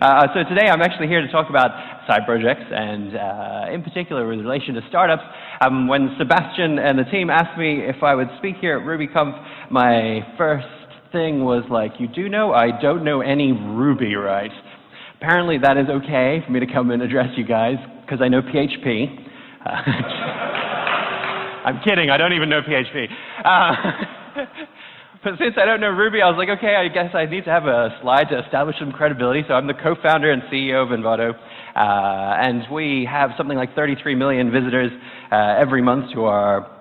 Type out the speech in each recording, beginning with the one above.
Uh, so today I'm actually here to talk about side projects and uh, in particular with relation to startups. Um, when Sebastian and the team asked me if I would speak here at RubyConf, my first thing was like, you do know I don't know any Ruby, right? Apparently that is okay for me to come and address you guys because I know PHP. Uh, I'm kidding, I don't even know PHP. Uh, but since I don't know Ruby, I was like, okay, I guess I need to have a slide to establish some credibility. So I'm the co-founder and CEO of Envato. Uh, and we have something like 33 million visitors uh, every month to our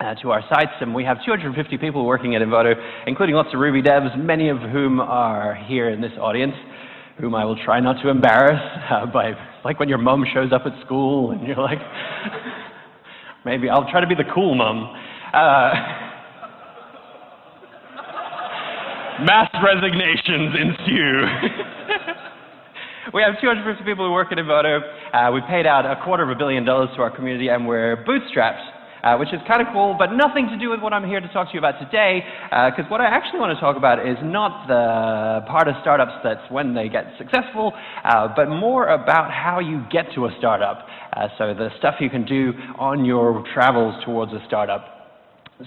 uh, to our sites, and we have 250 people working at Envato, including lots of Ruby devs, many of whom are here in this audience, whom I will try not to embarrass uh, by, like when your mom shows up at school and you're like, maybe I'll try to be the cool mom. Uh, mass resignations ensue. we have 250 people who work at Envato. Uh, we paid out a quarter of a billion dollars to our community, and we're bootstrapped. Uh, which is kind of cool, but nothing to do with what I'm here to talk to you about today, because uh, what I actually want to talk about is not the part of startups that's when they get successful, uh, but more about how you get to a startup. Uh, so the stuff you can do on your travels towards a startup.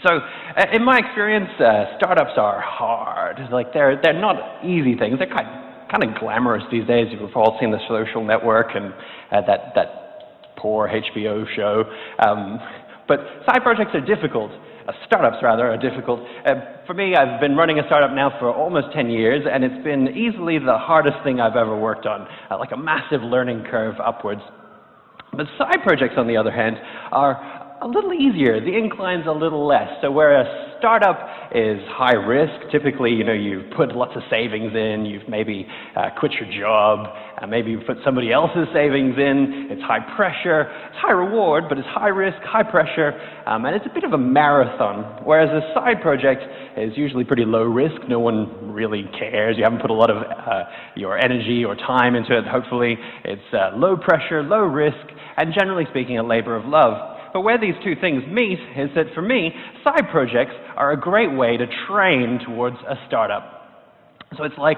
So, uh, in my experience, uh, startups are hard. Like they're they're not easy things. They're kind kind of glamorous these days. You've all seen the Social Network and uh, that that poor HBO show. Um, but side projects are difficult. Uh, startups, rather, are difficult. Uh, for me, I've been running a startup now for almost 10 years, and it's been easily the hardest thing I've ever worked on, uh, like a massive learning curve upwards. But side projects, on the other hand, are a little easier. The incline's a little less. So where a startup is high risk, typically, you know, you've put lots of savings in, you've maybe uh, quit your job, uh, maybe you've put somebody else's savings in, it's high pressure, it's high reward, but it's high risk, high pressure, um, and it's a bit of a marathon. Whereas a side project is usually pretty low risk, no one really cares, you haven't put a lot of uh, your energy or time into it, hopefully. It's uh, low pressure, low risk, and generally speaking, a labor of love. But where these two things meet is that for me, side projects are a great way to train towards a startup. So it's like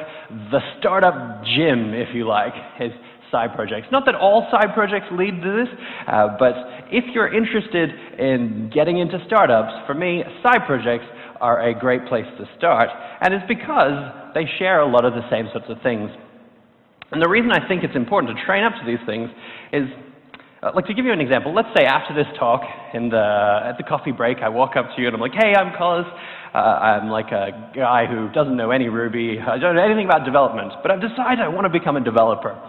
the startup gym, if you like, is side projects. Not that all side projects lead to this, uh, but if you're interested in getting into startups, for me, side projects are a great place to start. And it's because they share a lot of the same sorts of things. And the reason I think it's important to train up to these things is uh, like to give you an example, let's say after this talk, at the coffee break, I walk up to you and I'm like, hey, I'm Koz. Uh, I'm like a guy who doesn't know any Ruby. I don't know anything about development, but I've decided I want to become a developer.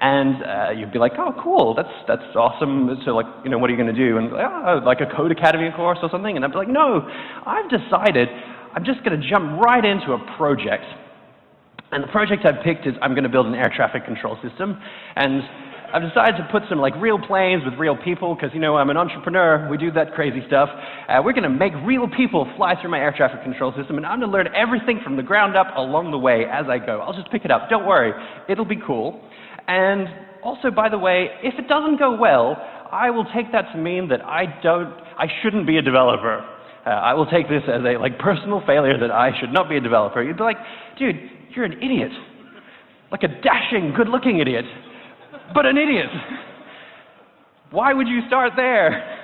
And uh, you'd be like, oh, cool, that's, that's awesome. So like, you know, what are you going to do? And oh, like a Codecademy course or something? And I'd be like, no, I've decided I'm just going to jump right into a project. And the project I've picked is I'm going to build an air traffic control system. And I've decided to put some like real planes with real people because you know I'm an entrepreneur. We do that crazy stuff. Uh, we're going to make real people fly through my air traffic control system, and I'm going to learn everything from the ground up along the way as I go. I'll just pick it up. Don't worry, it'll be cool. And also, by the way, if it doesn't go well, I will take that to mean that I don't, I shouldn't be a developer. Uh, I will take this as a like personal failure that I should not be a developer. You'd be like, dude, you're an idiot, like a dashing, good-looking idiot but an idiot. Why would you start there?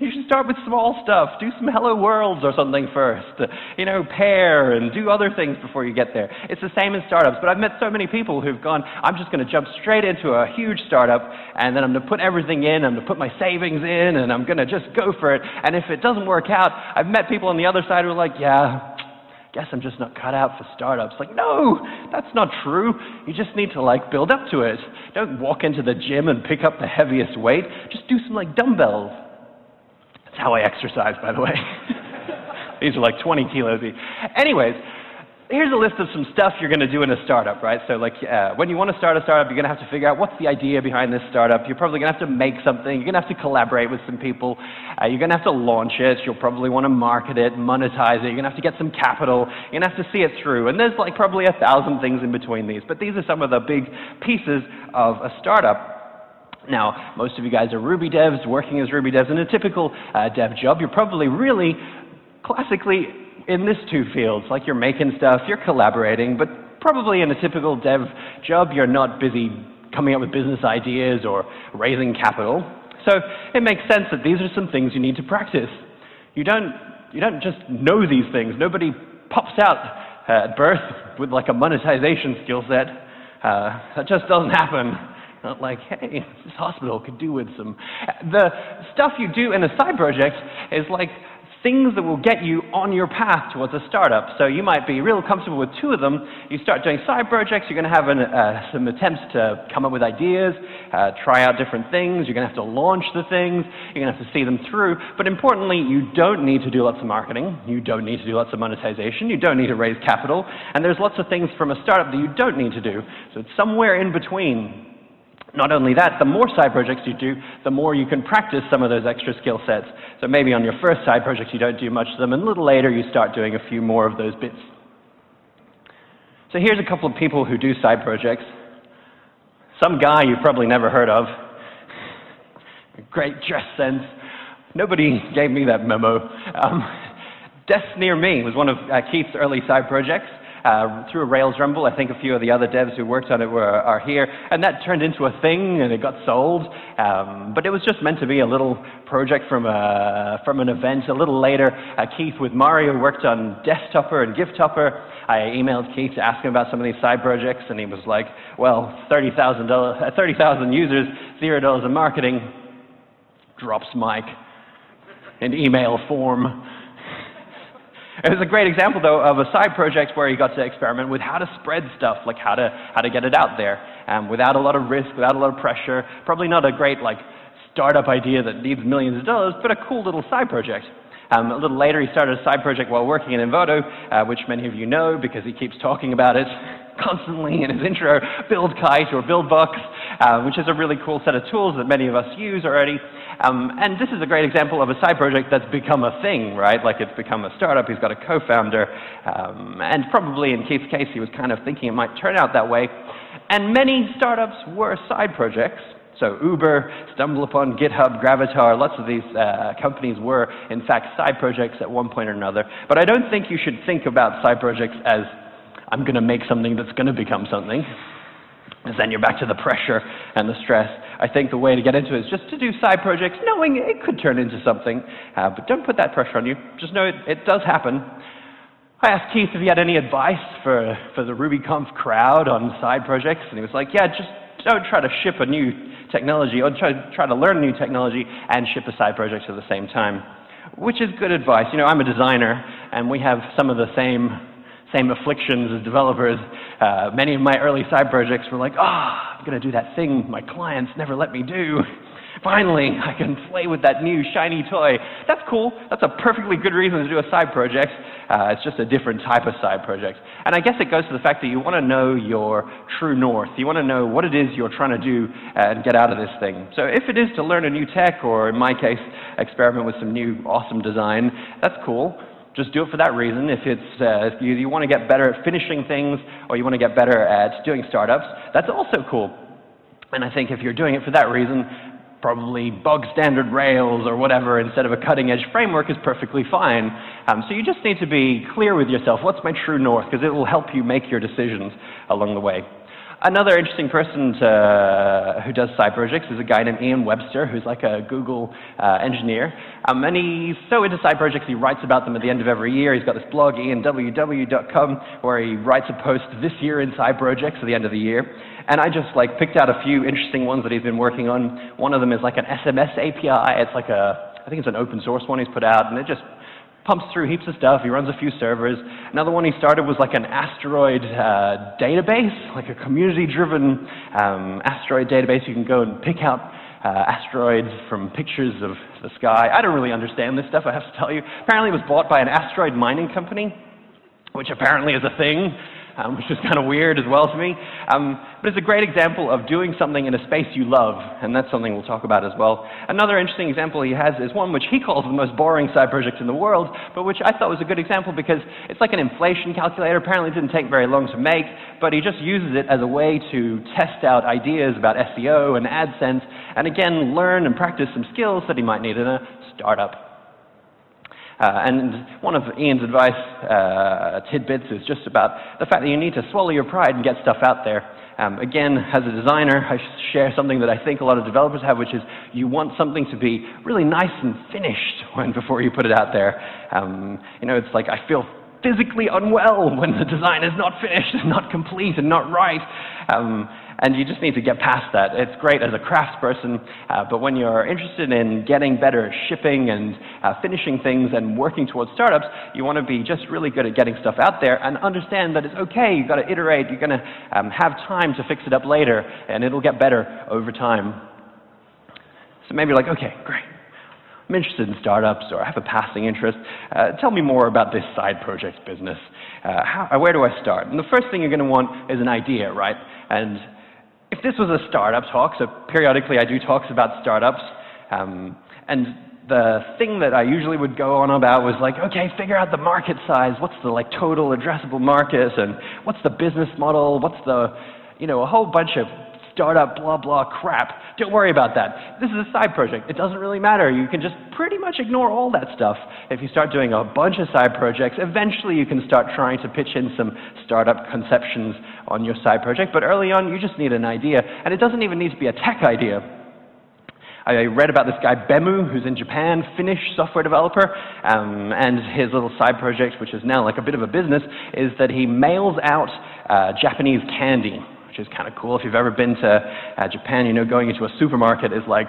You should start with small stuff. Do some Hello Worlds or something first. You know, pair and do other things before you get there. It's the same in startups, but I've met so many people who've gone, I'm just going to jump straight into a huge startup, and then I'm going to put everything in, I'm going to put my savings in, and I'm going to just go for it. And if it doesn't work out, I've met people on the other side who are like, yeah, guess I'm just not cut out for startups. Like, no, that's not true. You just need to like build up to it. Don't walk into the gym and pick up the heaviest weight. Just do some like dumbbells. That's how I exercise, by the way. These are like 20 kilos each. Anyways, here's a list of some stuff you're going to do in a startup, right? So like uh, when you want to start a startup, you're going to have to figure out what's the idea behind this startup. You're probably going to have to make something. You're going to have to collaborate with some people. Uh, you're going to have to launch it. You'll probably want to market it, monetize it. You're going to have to get some capital. You're going to have to see it through. And there's like probably a thousand things in between these. But these are some of the big pieces of a startup. Now, most of you guys are Ruby devs, working as Ruby devs in a typical uh, dev job. You're probably really classically in this two fields, like you're making stuff, you're collaborating, but probably in a typical dev job, you're not busy coming up with business ideas or raising capital. So it makes sense that these are some things you need to practice. You don't, you don't just know these things. Nobody pops out uh, at birth with like a monetization skill set. Uh, that just doesn't happen. Not like, hey, this hospital could do with some. The stuff you do in a side project is like things that will get you on your path towards a startup. So you might be real comfortable with two of them. You start doing side projects, you're going to have an, uh, some attempts to come up with ideas, uh, try out different things, you're going to have to launch the things, you're going to have to see them through. But importantly, you don't need to do lots of marketing, you don't need to do lots of monetization, you don't need to raise capital, and there's lots of things from a startup that you don't need to do. So it's somewhere in between not only that, the more side projects you do, the more you can practice some of those extra skill sets. So maybe on your first side project you don't do much of them, and a little later you start doing a few more of those bits. So here's a couple of people who do side projects. Some guy you've probably never heard of. Great dress sense. Nobody gave me that memo. Um, Desk Near Me was one of uh, Keith's early side projects uh, through a Rails Rumble. I think a few of the other devs who worked on it were, are here. And that turned into a thing and it got sold. Um, but it was just meant to be a little project from, a, uh, from an event. A little later, uh, Keith with Mario worked on Desktoppr and Giftoppr. I emailed Keith to ask him about some of these side projects, and he was like, well, 30,000 uh, 30, users, $0 in marketing, drops mic in email form. It was a great example, though, of a side project where he got to experiment with how to spread stuff, like how to, how to get it out there, um, without a lot of risk, without a lot of pressure. Probably not a great, like, startup idea that needs millions of dollars, but a cool little side project. Um, a little later, he started a side project while working in Envato, uh, which many of you know because he keeps talking about it constantly in his intro, BuildKite or BuildBox, uh, which is a really cool set of tools that many of us use already. Um, and this is a great example of a side project that's become a thing, right? Like it's become a startup, he's got a co-founder, um, and probably in Keith's case, he was kind of thinking it might turn out that way. And many startups were side projects. So Uber, StumbleUpon, GitHub, Gravatar, lots of these uh, companies were, in fact, side projects at one point or another. But I don't think you should think about side projects as, I'm going to make something that's going to become something. Because then you're back to the pressure and the stress. I think the way to get into it is just to do side projects, knowing it could turn into something. Uh, but don't put that pressure on you. Just know it, it does happen. I asked Keith if he had any advice for, for the RubyConf crowd on side projects, and he was like, yeah, just don't try to ship a new technology or try, try to learn new technology and ship a side project at the same time, which is good advice. You know, I'm a designer, and we have some of the same same afflictions as developers. Uh, many of my early side projects were like, ah, oh, I'm going to do that thing my clients never let me do. Finally, I can play with that new shiny toy. That's cool. That's a perfectly good reason to do a side project. Uh, it's just a different type of side project. And I guess it goes to the fact that you want to know your true north. You want to know what it is you're trying to do and get out of this thing. So if it is to learn a new tech, or in my case, experiment with some new awesome design, that's cool. Just do it for that reason. If, it's, uh, if you, you want to get better at finishing things or you want to get better at doing startups, that's also cool. And I think if you're doing it for that reason, probably bug standard Rails or whatever instead of a cutting edge framework is perfectly fine. Um, so you just need to be clear with yourself, what's my true north? Because it will help you make your decisions along the way. Another interesting person to, who does side projects is a guy named Ian Webster, who's like a Google uh, engineer. Um, and he's so into side projects, he writes about them at the end of every year. He's got this blog, ianww.com, where he writes a post this year in side projects at the end of the year. And I just like picked out a few interesting ones that he's been working on. One of them is like an SMS API. It's like a, I think it's an open source one he's put out, and it just pumps through heaps of stuff. He runs a few servers. Another one he started was like an asteroid uh, database, like a community-driven um, asteroid database. You can go and pick out uh, asteroids from pictures of the sky. I don't really understand this stuff, I have to tell you. Apparently it was bought by an asteroid mining company, which apparently is a thing um, which is kind of weird as well to me. Um, but it's a great example of doing something in a space you love, and that's something we'll talk about as well. Another interesting example he has is one which he calls the most boring side project in the world, but which I thought was a good example because it's like an inflation calculator. Apparently it didn't take very long to make, but he just uses it as a way to test out ideas about SEO and AdSense, and again, learn and practice some skills that he might need in a startup. Uh, and one of Ian's advice uh, tidbits is just about the fact that you need to swallow your pride and get stuff out there. Um, again, as a designer, I share something that I think a lot of developers have, which is you want something to be really nice and finished when before you put it out there. Um, you know, it's like I feel physically unwell when the design is not finished and not complete and not right. Um, and you just need to get past that. It's great as a craftsperson, uh, but when you're interested in getting better at shipping and uh, finishing things and working towards startups, you want to be just really good at getting stuff out there and understand that it's okay. You've got to iterate. You're going to um, have time to fix it up later, and it'll get better over time. So maybe you're like, okay, great. I'm interested in startups or I have a passing interest. Uh, tell me more about this side project business. Uh, how, where do I start? And the first thing you're going to want is an idea, right? And if this was a startup talk, so periodically I do talks about startups, um, and the thing that I usually would go on about was like, okay, figure out the market size. What's the like total addressable market, and what's the business model? What's the, you know, a whole bunch of startup blah blah crap. Don't worry about that. This is a side project. It doesn't really matter. You can just pretty much ignore all that stuff. If you start doing a bunch of side projects, eventually you can start trying to pitch in some startup conceptions on your side project. But early on, you just need an idea. And it doesn't even need to be a tech idea. I read about this guy Bemmu, who's in Japan, Finnish software developer, um, and his little side project, which is now like a bit of a business, is that he mails out uh, Japanese candy which is kind of cool. If you've ever been to uh, Japan, you know going into a supermarket is like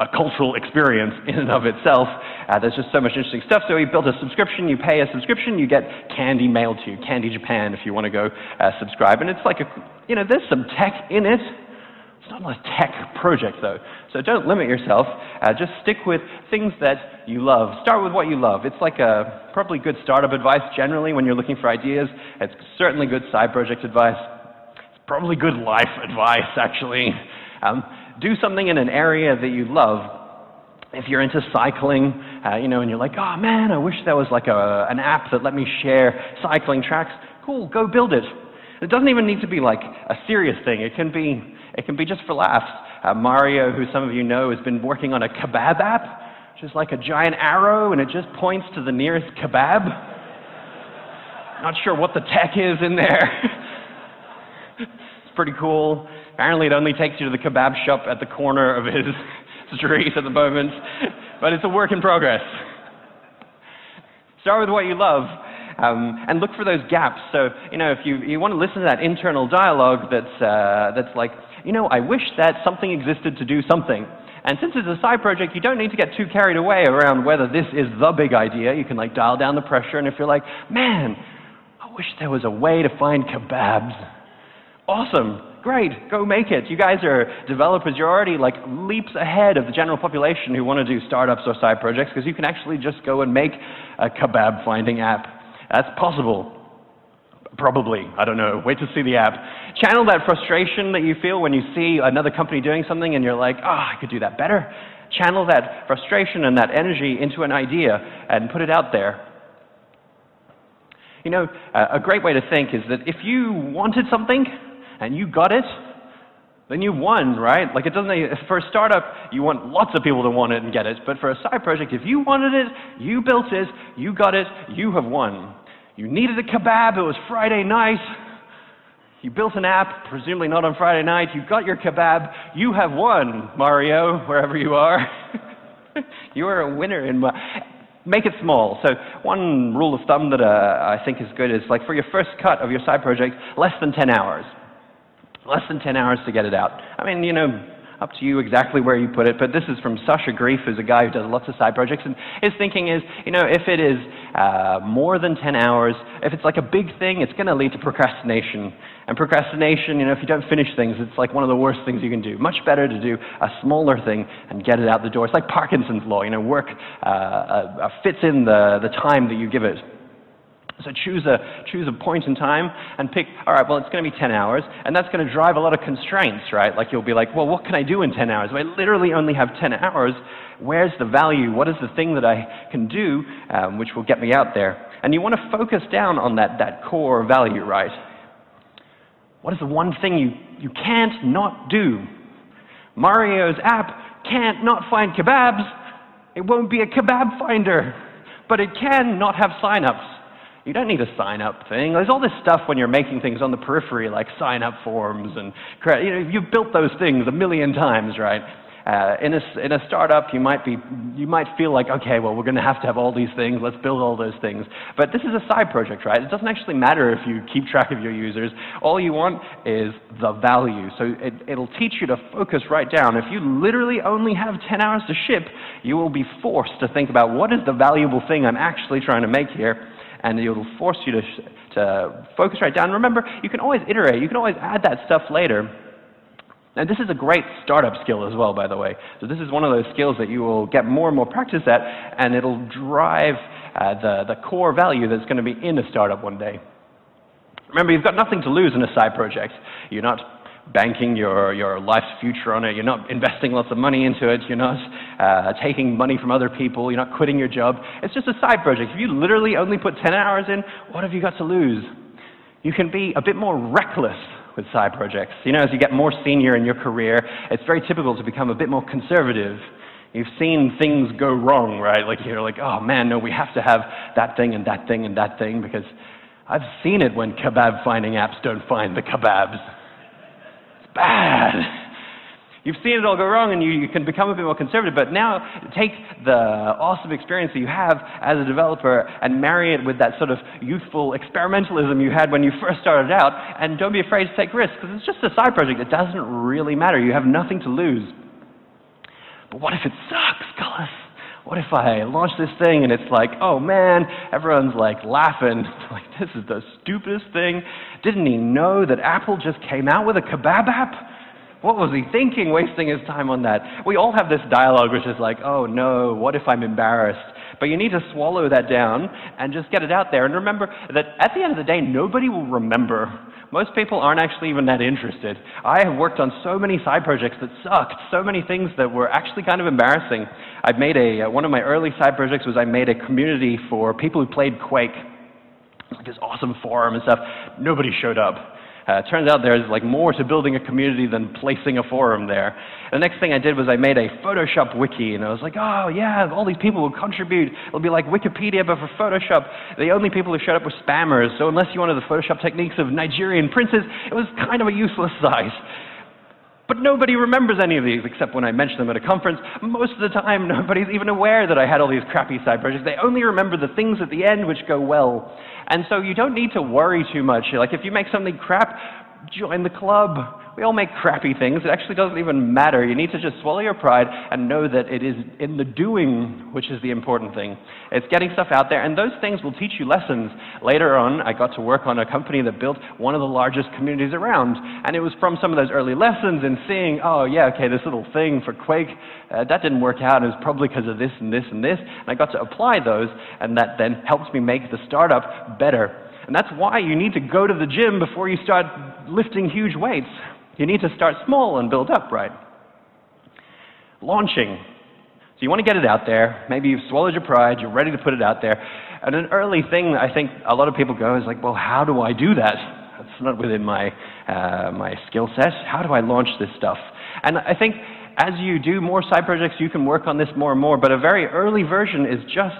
a cultural experience in and of itself. Uh, there's just so much interesting stuff. So he built a subscription. You pay a subscription, you get candy mailed to you, Candy Japan, if you want to go uh, subscribe. And it's like a, you know, there's some tech in it. It's not a tech project though. So don't limit yourself. Uh, just stick with things that you love. Start with what you love. It's like a probably good startup advice generally when you're looking for ideas. It's certainly good side project advice probably good life advice, actually. Um, do something in an area that you love. If you're into cycling, uh, you know, and you're like, oh man, I wish there was like a, an app that let me share cycling tracks. Cool, go build it. It doesn't even need to be like a serious thing. It can be, it can be just for laughs. Uh, Mario, who some of you know, has been working on a kebab app, which is like a giant arrow, and it just points to the nearest kebab. Not sure what the tech is in there. pretty cool. Apparently, it only takes you to the kebab shop at the corner of his street at the moment, but it's a work in progress. Start with what you love. Um, and look for those gaps. So, you know, if you, you want to listen to that internal dialogue that's, uh, that's like, you know, I wish that something existed to do something. And since it's a side project, you don't need to get too carried away around whether this is the big idea. You can like dial down the pressure, and if you're like, man, I wish there was a way to find kebabs Awesome. Great. Go make it. You guys are developers. You're already like leaps ahead of the general population who want to do startups or side projects because you can actually just go and make a kebab finding app. That's possible. Probably. I don't know. Wait to see the app. Channel that frustration that you feel when you see another company doing something and you're like, oh, I could do that better. Channel that frustration and that energy into an idea and put it out there. You know, a great way to think is that if you wanted something, and you got it, then you won, right? Like it doesn't, for a startup, you want lots of people to want it and get it. But for a side project, if you wanted it, you built it, you got it, you have won. You needed a kebab, it was Friday night. You built an app, presumably not on Friday night. You got your kebab. You have won, Mario, wherever you are. you are a winner in my. Make it small. So one rule of thumb that uh, I think is good is like for your first cut of your side project, less than 10 hours. Less than 10 hours to get it out. I mean, you know, up to you exactly where you put it, but this is from Sacha Greif, who's a guy who does lots of side projects, and his thinking is, you know, if it is uh, more than 10 hours, if it's like a big thing, it's going to lead to procrastination. And procrastination, you know, if you don't finish things, it's like one of the worst things you can do. Much better to do a smaller thing and get it out the door. It's like Parkinson's law, you know, work uh, uh, fits in the, the time that you give it. So choose a, choose a point in time and pick, all right, well, it's going to be 10 hours, and that's going to drive a lot of constraints, right? Like you'll be like, well, what can I do in 10 hours? If I literally only have 10 hours, where's the value? What is the thing that I can do um, which will get me out there? And you want to focus down on that, that core value, right? What is the one thing you, you can't not do? Mario's app can't not find kebabs. It won't be a kebab finder. But it can not have signups. You don't need a sign up thing. There's all this stuff when you're making things on the periphery, like sign up forms and you know, you've built those things a million times, right? Uh, in, a, in a startup, you might, be, you might feel like, okay, well, we're going to have to have all these things. Let's build all those things. But this is a side project, right? It doesn't actually matter if you keep track of your users. All you want is the value. So it, it'll teach you to focus right down. If you literally only have 10 hours to ship, you will be forced to think about what is the valuable thing I'm actually trying to make here and it'll force you to, to focus right down. Remember, you can always iterate. You can always add that stuff later. And this is a great startup skill as well, by the way. So this is one of those skills that you will get more and more practice at, and it'll drive uh, the, the core value that's going to be in a startup one day. Remember, you've got nothing to lose in a side project. You're not banking your, your life's future on it. You're not investing lots of money into it. You're not uh, taking money from other people. You're not quitting your job. It's just a side project. If you literally only put 10 hours in, what have you got to lose? You can be a bit more reckless with side projects. You know, as you get more senior in your career, it's very typical to become a bit more conservative. You've seen things go wrong, right? Like you're like, oh man, no, we have to have that thing and that thing and that thing because I've seen it when kebab finding apps don't find the kebabs. Bad. You've seen it all go wrong and you, you, can become a bit more conservative, but now take the awesome experience that you have as a developer and marry it with that sort of youthful experimentalism you had when you first started out, and don't be afraid to take risks, because it's just a side project. It doesn't really matter. You have nothing to lose. But what if it sucks, Collis? What if I launch this thing and it's like, oh man, everyone's like laughing, like this is the stupidest thing. Didn't he know that Apple just came out with a kebab app? What was he thinking, wasting his time on that? We all have this dialogue which is like, oh no, what if I'm embarrassed? But you need to swallow that down and just get it out there. And remember that at the end of the day, nobody will remember. Most people aren't actually even that interested. I have worked on so many side projects that sucked, so many things that were actually kind of embarrassing. I made a, uh, one of my early side projects was I made a community for people who played Quake. Like this awesome forum and stuff. Nobody showed up. Uh, turns out there's like more to building a community than placing a forum there. The next thing I did was I made a Photoshop wiki, and I was like, oh yeah, all these people will contribute. It'll be like Wikipedia, but for Photoshop. The only people who showed up were spammers, so unless you wanted the Photoshop techniques of Nigerian princes, it was kind of a useless size. But nobody remembers any of these except when I mention them at a conference. Most of the time, nobody's even aware that I had all these crappy side projects. They only remember the things at the end which go well. And so you don't need to worry too much. Like if you make something crap, join the club. We all make crappy things. It actually doesn't even matter. You need to just swallow your pride and know that it is in the doing which is the important thing. It's getting stuff out there, and those things will teach you lessons. Later on, I got to work on a company that built one of the largest communities around, and it was from some of those early lessons and seeing, oh, yeah, okay, this little thing for Quake, uh, that didn't work out. It was probably because of this and this and this. And I got to apply those, and that then helps me make the startup better. And that's why you need to go to the gym before you start lifting huge weights. You need to start small and build up, right? Launching. So you want to get it out there. Maybe you've swallowed your pride, you're ready to put it out there. And an early thing I think a lot of people go is like, well, how do I do that? That's not within my, uh, my skill set. How do I launch this stuff? And I think as you do more side projects, you can work on this more and more. But a very early version is just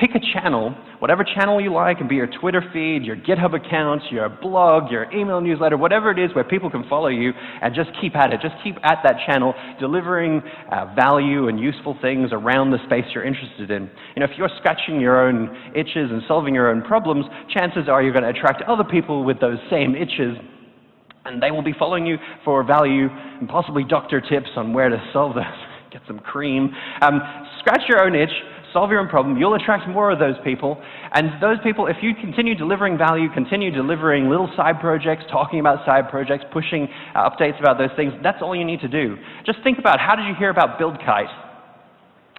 pick a channel, whatever channel you like, and be your Twitter feed, your GitHub account, your blog, your email newsletter, whatever it is where people can follow you, and just keep at it. Just keep at that channel, delivering uh, value and useful things around the space you're interested in. You know, if you're scratching your own itches and solving your own problems, chances are you're going to attract other people with those same itches and they will be following you for value and possibly doctor tips on where to solve this. Get some cream. Um, scratch your own itch, solve your own problem, you'll attract more of those people. And those people, if you continue delivering value, continue delivering little side projects, talking about side projects, pushing uh, updates about those things, that's all you need to do. Just think about how did you hear about BuildKite?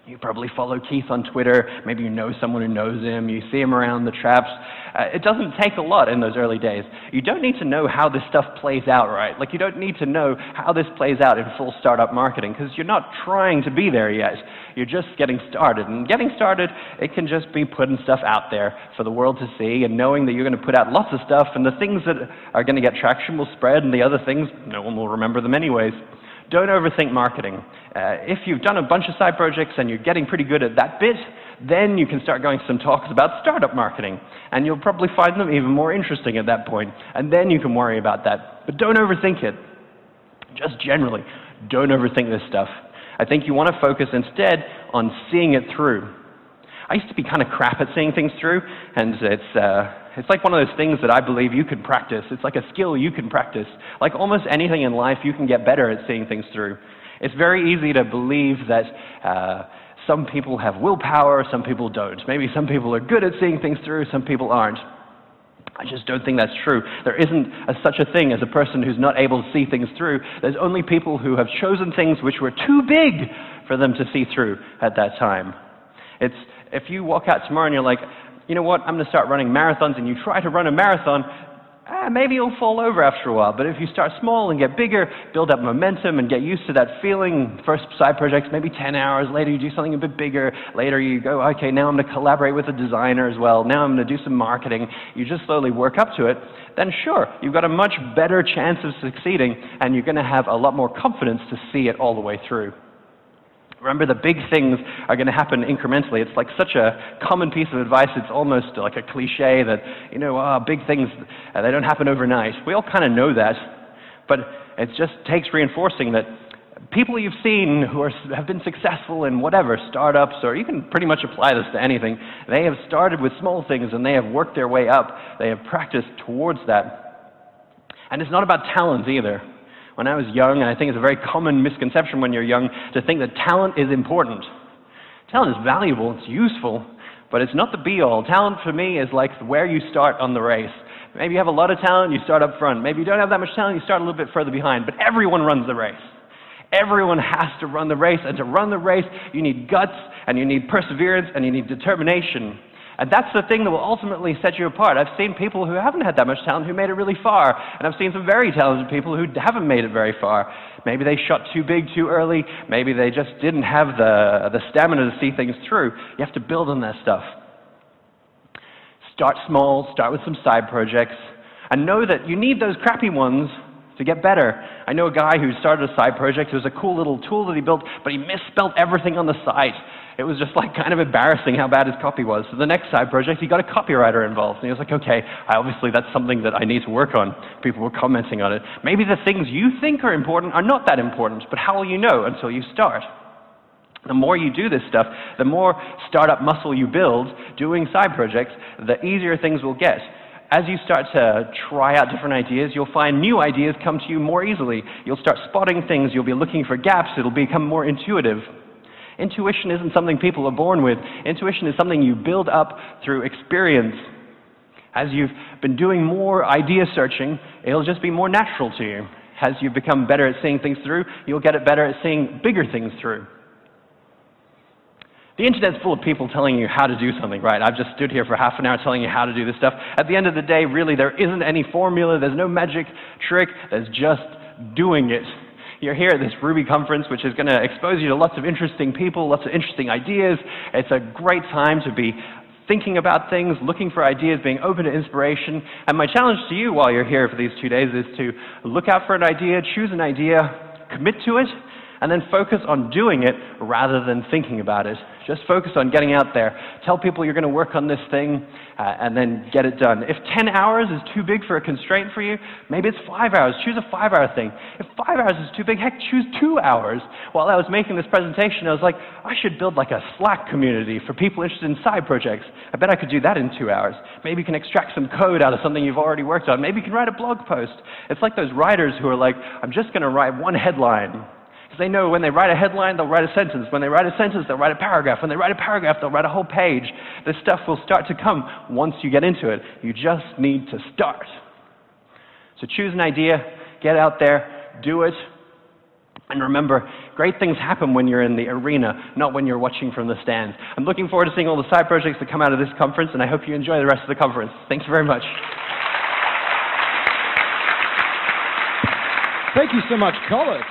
You probably follow Keith on Twitter. Maybe you know someone who knows him. You see him around the traps. Uh, it doesn't take a lot in those early days. You don't need to know how this stuff plays out, right? Like, you don't need to know how this plays out in full startup marketing because you're not trying to be there yet. You're just getting started. And getting started, it can just be putting stuff out there for the world to see and knowing that you're going to put out lots of stuff and the things that are going to get traction will spread and the other things, no one will remember them anyways. Don't overthink marketing. Uh, if you've done a bunch of side projects and you're getting pretty good at that bit, Then you can start going to some talks about startup marketing, and you'll probably find them even more interesting at that point. And then you can worry about that. But don't overthink it. Just generally, don't overthink this stuff. I think you want to focus instead on seeing it through. I used to be kind of crap at seeing things through, and it's, uh, it's like one of those things that I believe you can practice. It's like a skill you can practice. Like almost anything in life, you can get better at seeing things through. It's very easy to believe that uh, some people have willpower, some people don't. Maybe some people are good at seeing things through, some people aren't. I just don't think that's true. There isn't a, such a thing as a person who's not able to see things through. There's only people who have chosen things which were too big for them to see through at that time. It's, if you walk out tomorrow and you're like, you know what, I'm going to start running marathons, and you try to run a marathon, ah, maybe you'll fall over after a while. But if you start small and get bigger, build up momentum and get used to that feeling, first side projects, maybe 10 hours, later you do something a bit bigger, later you go, okay, now I'm going to collaborate with a designer as well, now I'm going to do some marketing. You just slowly work up to it, then sure, you've got a much better chance of succeeding, and you're going to have a lot more confidence to see it all the way through. Remember, the big things are going to happen incrementally. It's like such a common piece of advice, it's almost like a cliche that, you know, oh, big things, uh, they don't happen overnight. We all kind of know that, but it just takes reinforcing that people you've seen who are, have been successful in whatever, startups, or you can pretty much apply this to anything, they have started with small things and they have worked their way up. They have practiced towards that. And it's not about talent either. When I was young, and I think it's a very common misconception when you're young, to think that talent is important. Talent is valuable, it's useful, but it's not the be all. Talent for me is like where you start on the race. Maybe you have a lot of talent, you start up front. Maybe you don't have that much talent, you start a little bit further behind. But everyone runs the race. Everyone has to run the race, and to run the race, you need guts, and you need perseverance, and you need determination. And that's the thing that will ultimately set you apart. I've seen people who haven't had that much talent who made it really far, and I've seen some very talented people who haven't made it very far. Maybe they shot too big too early, maybe they just didn't have the, the stamina to see things through. You have to build on that stuff. Start small, start with some side projects, and know that you need those crappy ones to get better. I know a guy who started a side project. It was a cool little tool that he built, but he misspelled everything on the site it was just like kind of embarrassing how bad his copy was. So the next side project, he got a copywriter involved. And he was like, okay, I, obviously that's something that I need to work on. People were commenting on it. Maybe the things you think are important are not that important, but how will you know until you start? The more you do this stuff, the more startup muscle you build doing side projects, the easier things will get. As you start to try out different ideas, you'll find new ideas come to you more easily. You'll start spotting things, you'll be looking for gaps, it'll become more intuitive. Intuition isn't something people are born with. Intuition is something you build up through experience. As you've been doing more idea searching, it'll just be more natural to you. As you become better at seeing things through, you'll get it better at seeing bigger things through. The internet's full of people telling you how to do something, right? I've just stood here for half an hour telling you how to do this stuff. At the end of the day, really, there isn't any formula, there's no magic trick, there's just doing it. You're here at this Ruby conference, which is going to expose you to lots of interesting people, lots of interesting ideas. It's a great time to be thinking about things, looking for ideas, being open to inspiration. And my challenge to you while you're here for these two days is to look out for an idea, choose an idea, commit to it, and then focus on doing it rather than thinking about it. Just focus on getting out there. Tell people you're going to work on this thing uh, and then get it done. If 10 hours is too big for a constraint for you, maybe it's five hours. Choose a five hour thing. If five hours is too big, heck, choose two hours. While I was making this presentation, I was like, I should build like a Slack community for people interested in side projects. I bet I could do that in two hours. Maybe you can extract some code out of something you've already worked on. Maybe you can write a blog post. It's like those writers who are like, I'm just going to write one headline they know when they write a headline, they'll write a sentence. When they write a sentence, they'll write a paragraph. When they write a paragraph, they'll write a whole page. This stuff will start to come once you get into it. You just need to start. So choose an idea, get out there, do it. And remember, great things happen when you're in the arena, not when you're watching from the stands. I'm looking forward to seeing all the side projects that come out of this conference, and I hope you enjoy the rest of the conference. Thanks very much. Thank you so much, Collis.